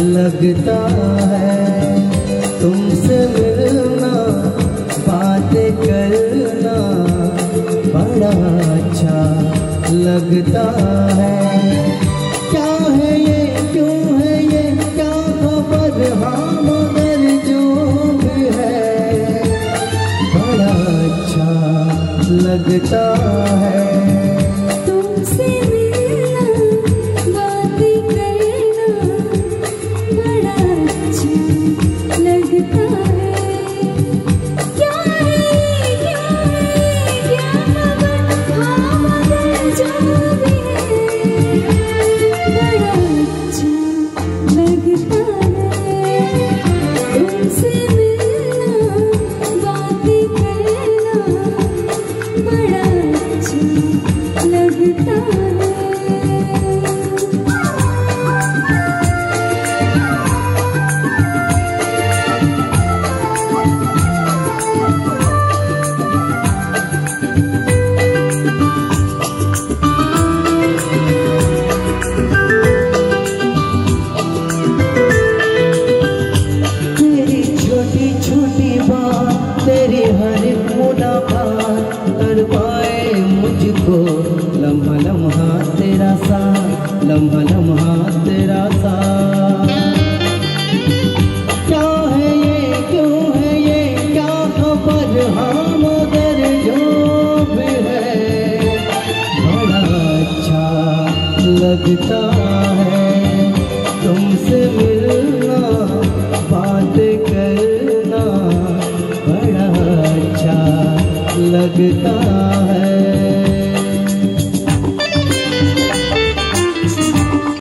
लगता है तुमसे मिलना, बातें करना बड़ा अच्छा लगता है। क्या है ये, क्यों है ये, क्या खबर? हाँ मगर जो भी है, बड़ा अच्छा लगता है। कर पाए मुझको। लम्हा लम्हा तेरा सा, लम्हा लम्हा तेरा सा। है ये, क्यों है ये, क्या खबर? हाँ मगर है, बड़ा अच्छा लगता है तुमसे लगता है।